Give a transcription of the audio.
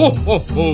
Ho, ho, ho.